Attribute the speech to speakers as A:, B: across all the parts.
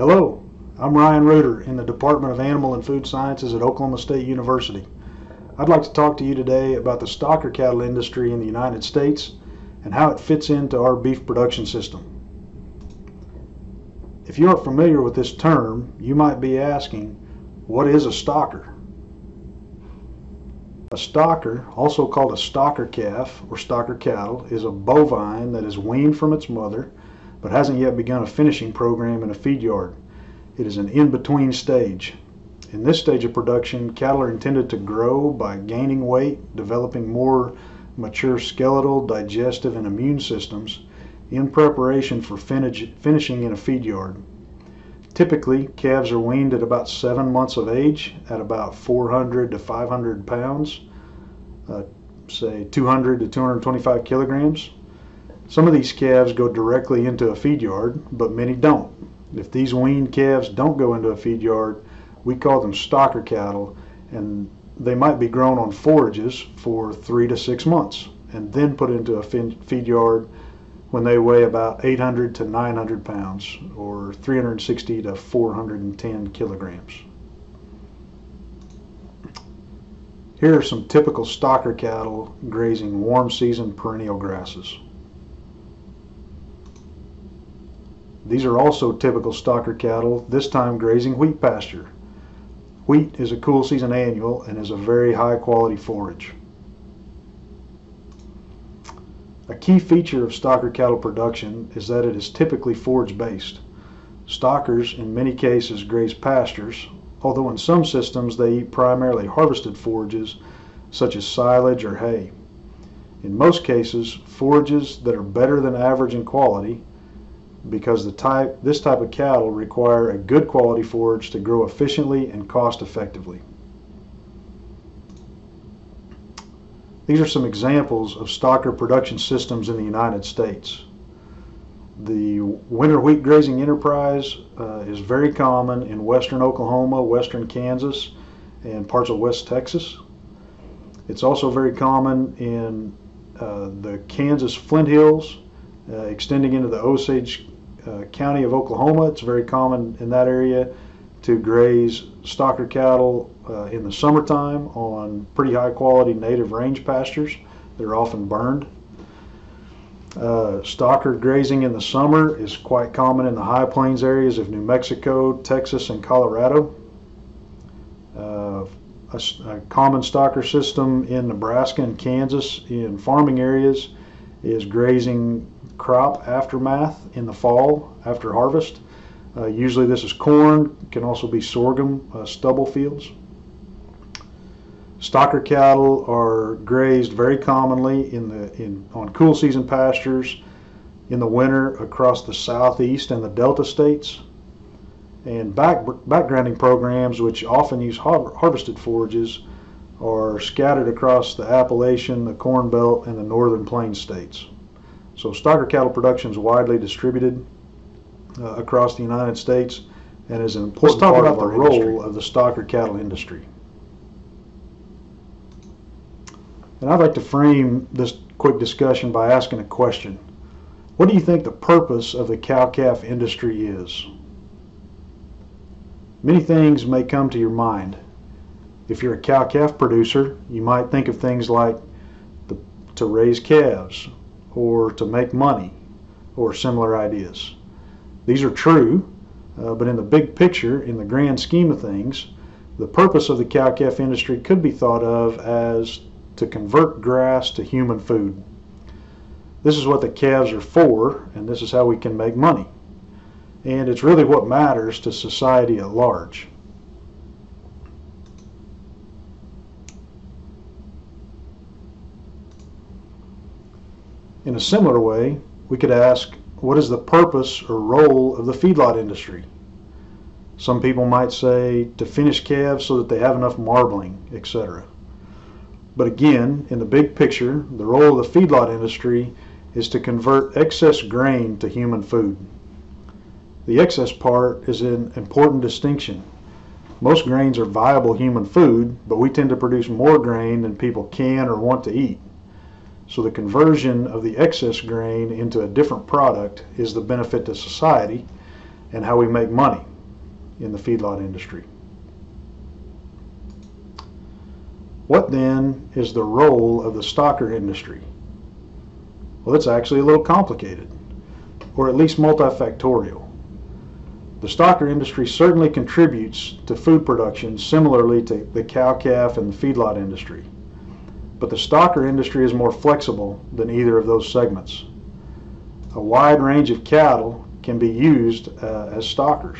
A: Hello, I'm Ryan Reuter in the Department of Animal and Food Sciences at Oklahoma State University. I'd like to talk to you today about the stocker cattle industry in the United States and how it fits into our beef production system. If you aren't familiar with this term, you might be asking, what is a stocker? A stocker, also called a stocker calf or stocker cattle, is a bovine that is weaned from its mother but hasn't yet begun a finishing program in a feed yard. It is an in-between stage. In this stage of production, cattle are intended to grow by gaining weight, developing more mature skeletal, digestive, and immune systems in preparation for finish, finishing in a feed yard. Typically, calves are weaned at about seven months of age at about 400 to 500 pounds, uh, say 200 to 225 kilograms. Some of these calves go directly into a feed yard, but many don't. If these weaned calves don't go into a feed yard, we call them stocker cattle, and they might be grown on forages for three to six months and then put into a feed yard when they weigh about 800 to 900 pounds or 360 to 410 kilograms. Here are some typical stocker cattle grazing warm season perennial grasses. These are also typical stocker cattle, this time grazing wheat pasture. Wheat is a cool season annual and is a very high quality forage. A key feature of stocker cattle production is that it is typically forage based. Stockers in many cases graze pastures, although in some systems they eat primarily harvested forages such as silage or hay. In most cases, forages that are better than average in quality because the type, this type of cattle require a good quality forage to grow efficiently and cost effectively. These are some examples of stocker production systems in the United States. The winter wheat grazing enterprise uh, is very common in western Oklahoma, western Kansas, and parts of west Texas. It's also very common in uh, the Kansas Flint Hills, uh, extending into the Osage uh, County of Oklahoma. It's very common in that area to graze stocker cattle uh, in the summertime on pretty high quality native range pastures that are often burned. Uh, stocker grazing in the summer is quite common in the high plains areas of New Mexico, Texas, and Colorado. Uh, a, a, common stocker system in Nebraska and Kansas in farming areas is grazing crop aftermath in the fall after harvest. Uh, usually this is corn, can also be sorghum, uh, stubble fields. Stocker cattle are grazed very commonly in the in on cool season pastures in the winter across the southeast and the delta states. And back, backgrounding programs, which often use har harvested forages, are scattered across the Appalachian, the Corn Belt, and the northern plains states. So stocker cattle production is widely distributed uh, across the United States and is an important
B: Let's talk
A: part
B: about
A: of
B: the role
A: industry. of the stocker cattle industry. And I'd like to frame this quick discussion by asking a question. What do you think the purpose of the cow-calf industry is? Many things may come to your mind. If you're a cow-calf producer, you might think of things like the, to raise calves, or to make money or similar ideas. These are true, uh, but in the big picture, in the grand scheme of things, the purpose of the cow-calf industry could be thought of as to convert grass to human food. This is what the calves are for, and this is how we can make money. And it's really what matters to society at large. In a similar way, we could ask, what is the purpose or role of the feedlot industry? Some people might say to finish calves so that they have enough marbling, etc. But again, in the big picture, the role of the feedlot industry is to convert excess grain to human food. The excess part is an important distinction. Most grains are viable human food, but we tend to produce more grain than people can or want to eat. So the conversion of the excess grain into a different product is the benefit to society and how we make money. in the feedlot industry. What then is the role of the stocker industry? Well, it's actually a little complicated, or at least multifactorial. The stocker industry certainly contributes to food production similarly to the cow-calf and the feedlot industry. But the stocker industry is more flexible than either of those segments. A wide range of cattle can be used uh, as stockers.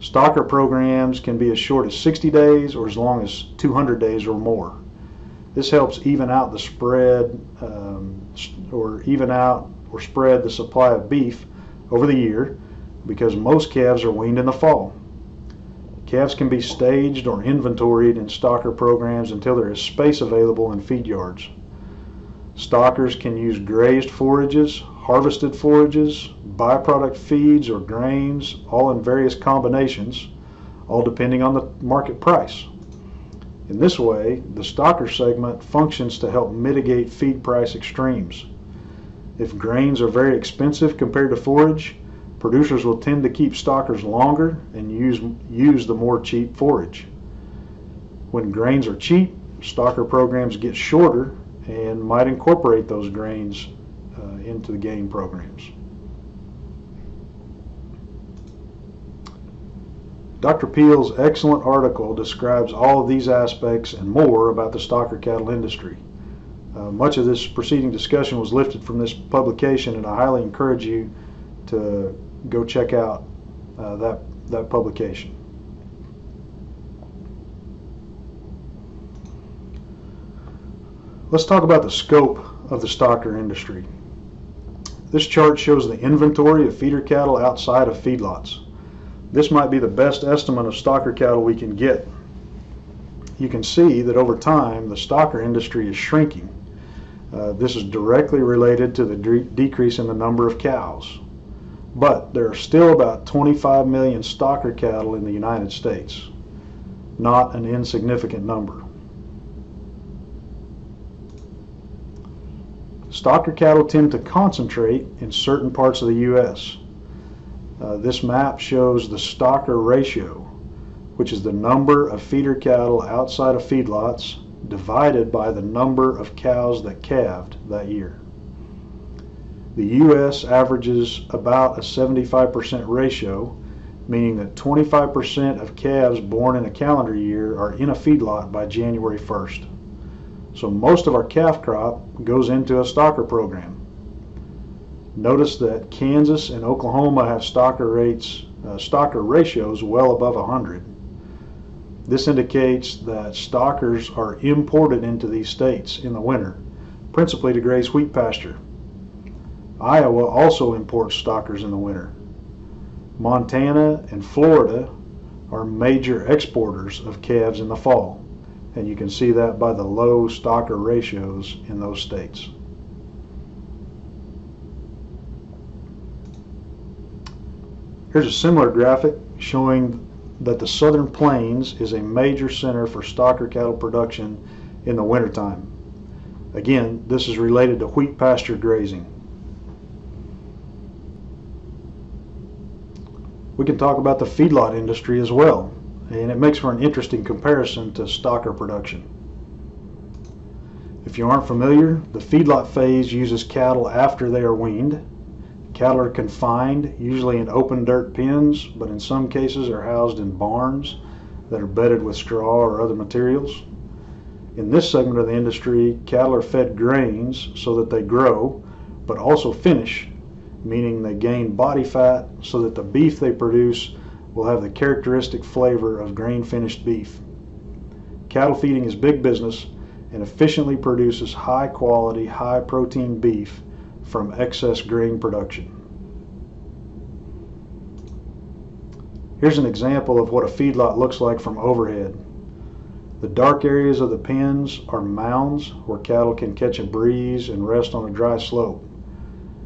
A: Stocker programs can be as short as 60 days or as long as 200 days or more. This helps even out the spread um, or even out or spread the supply of beef over the year because most calves are weaned in the fall. Calves can be staged or inventoried in stocker programs until there is space available in feed yards. Stockers can use grazed forages, harvested forages, byproduct feeds or grains, all in various combinations, all depending on the market price. In this way, the stocker segment functions to help mitigate feed price extremes. If grains are very expensive compared to forage, producers will tend to keep stockers longer and use, use the more cheap forage. When grains are cheap, stocker programs get shorter and might incorporate those grains uh, into the game programs. Dr. Peel's excellent article describes all of these aspects and more about the stocker cattle industry. Uh, much of this preceding discussion was lifted from this publication, and I highly encourage you to go check out uh, that, that publication. Let's talk about the scope of the stocker industry. This chart shows the inventory of feeder cattle outside of feedlots. This might be the best estimate of stocker cattle we can get. You can see that over time the stocker industry is shrinking. Uh, this is directly related to the de decrease in the number of cows. But there are still about 25 million stocker cattle in the United States, not an insignificant number. Stocker cattle tend to concentrate in certain parts of the U.S. Uh, this map shows the stocker ratio, which is the number of feeder cattle outside of feedlots divided by the number of cows that calved that year. The U.S. averages about a 75% ratio, meaning that 25% of calves born in a calendar year are in a feedlot by January 1st. So most of our calf crop goes into a stocker program. Notice that Kansas and Oklahoma have stocker rates, uh, stocker ratios well above 100. This indicates that stockers are imported into these states in the winter, principally to graze wheat pasture. Iowa also imports stockers in the winter. Montana and Florida are major exporters of calves in the fall, and you can see that by the low stocker ratios in those states. Here's a similar graphic showing that the southern plains is a major center for stocker cattle production in the wintertime. Again, this is related to wheat pasture grazing. We can talk about the feedlot industry as well, and it makes for an interesting comparison to stocker production. If you aren't familiar, the feedlot phase uses cattle after they are weaned. Cattle are confined, usually in open dirt pens, but in some cases are housed in barns that are bedded with straw or other materials. In this segment of the industry, cattle are fed grains so that they grow, but also finish meaning they gain body fat so that the beef they produce will have the characteristic flavor of grain finished beef. Cattle feeding is big business and efficiently produces high quality, high protein beef from excess grain production. Here's an example of what a feedlot looks like from overhead. The dark areas of the pens are mounds where cattle can catch a breeze and rest on a dry slope.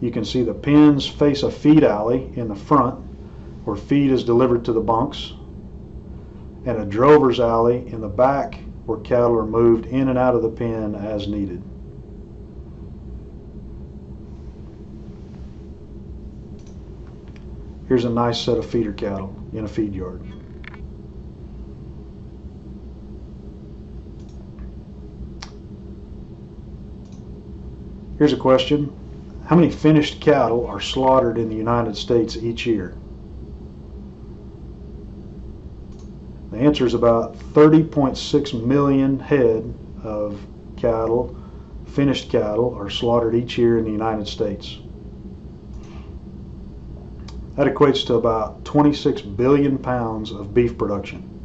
A: You can see the pins face a feed alley in the front where feed is delivered to the bunks and a drover's alley in the back where cattle are moved in and out of the pen as needed. Here's a nice set of feeder cattle in a feed yard. Here's a question. How many finished cattle are slaughtered in the United States each year? The answer is about 30.6 million head of cattle, finished cattle, are slaughtered each year in the United States. That equates to about 26 billion pounds of beef production.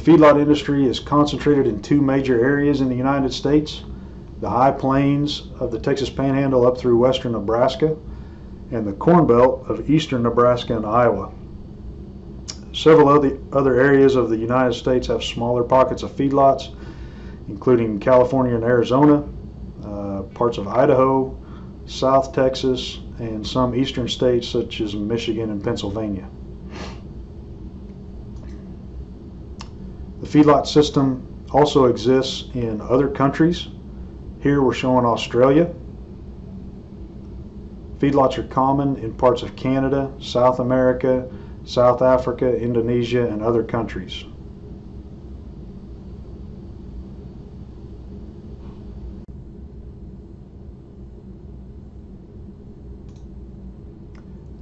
A: The feedlot industry is concentrated in two major areas in the United States the high plains of the Texas Panhandle up through western Nebraska, and the Corn Belt of eastern Nebraska and Iowa. Several other, other areas of the United States have smaller pockets of feedlots, including California and Arizona, uh, parts of Idaho, South Texas, and some eastern states such as Michigan and Pennsylvania. Feedlot system also exists in other countries. Here we're showing Australia. Feedlots are common in parts of Canada, South America, South Africa, Indonesia, and other countries.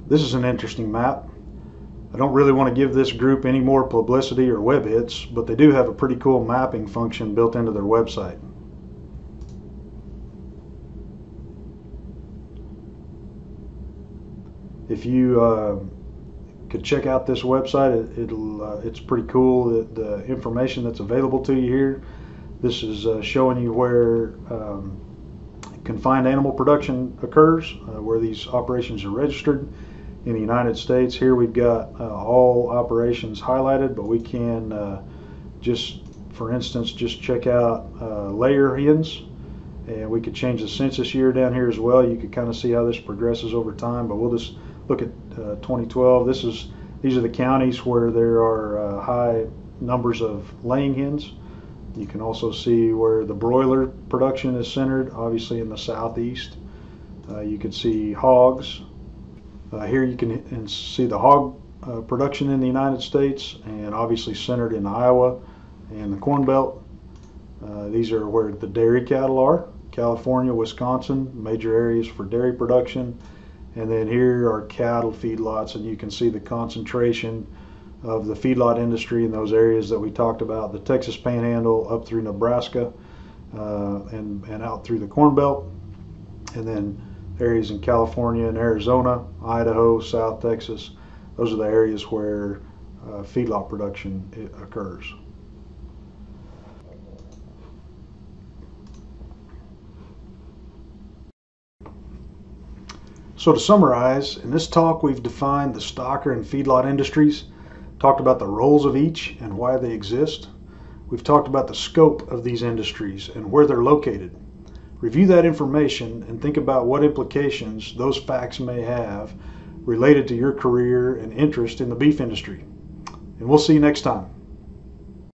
A: This is an interesting map. Don't really want to give this group any more publicity or web hits, but they do have a pretty cool mapping function built into their website. If you uh, could check out this website, it, uh, it's pretty cool. The, the, information that's available to you here. This is uh, showing you where um, confined animal production occurs, uh, where these operations are registered in the United States. Here we've got uh, all operations highlighted, but we can uh, just, for instance, just check out uh, layer hens. And we could change the census year down here as well. You could kind of see how this progresses over time, but we'll just look at uh, 2012. This is these are the counties where there are uh, high numbers of laying hens. You can also see where the broiler production is centered, obviously in the southeast. Uh, you can see hogs, uh, here you can see the hog uh, production in the United States and obviously centered in Iowa and the Corn Belt. Uh, these are where the dairy cattle are. California, Wisconsin, major areas for dairy production. And then here are cattle feedlots and you can see the concentration of the feedlot industry in those areas that we talked about, the Texas Panhandle up through Nebraska uh, and, and out through the Corn Belt. And then areas in California and Arizona, Idaho, South Texas. Those are the areas where uh, feedlot production occurs. So to summarize, in this talk we've defined the stocker and feedlot industries, talked about the roles of each and why they exist. We've talked about the scope of these industries and where they're located. Review that information and think about what implications those facts may have related to your career and interest in the beef industry. And we'll see you next time.